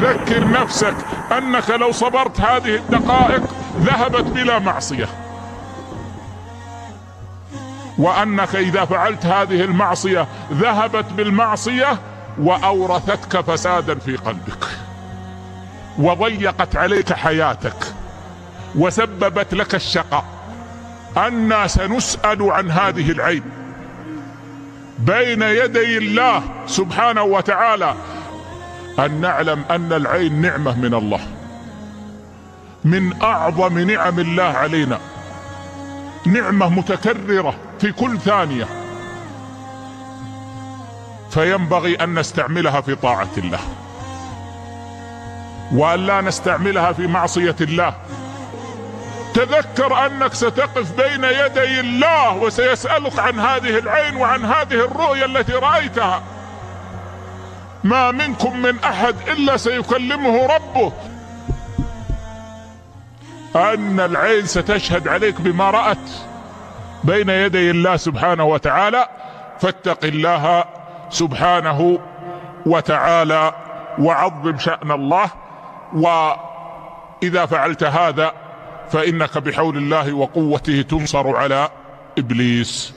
ذكر نفسك أنك لو صبرت هذه الدقائق ذهبت بلا معصية. وأنك إذا فعلت هذه المعصية ذهبت بالمعصية وأورثتك فسادا في قلبك. وضيقت عليك حياتك. وسببت لك الشقاء. أنا سنسأل عن هذه العين. بين يدي الله سبحانه وتعالى أن نعلم أن العين نعمة من الله. من أعظم نعم الله علينا. نعمة متكررة في كل ثانية. فينبغي أن نستعملها في طاعة الله. وأن لا نستعملها في معصية الله. تذكر أنك ستقف بين يدي الله وسيسألك عن هذه العين وعن هذه الرؤيا التي رأيتها. ما منكم من أحد إلا سيكلمه ربه. أن العين ستشهد عليك بما رأت بين يدي الله سبحانه وتعالى. فاتق الله سبحانه وتعالى وعظم شأن الله. وإذا فعلت هذا فإنك بحول الله وقوته تنصر على إبليس.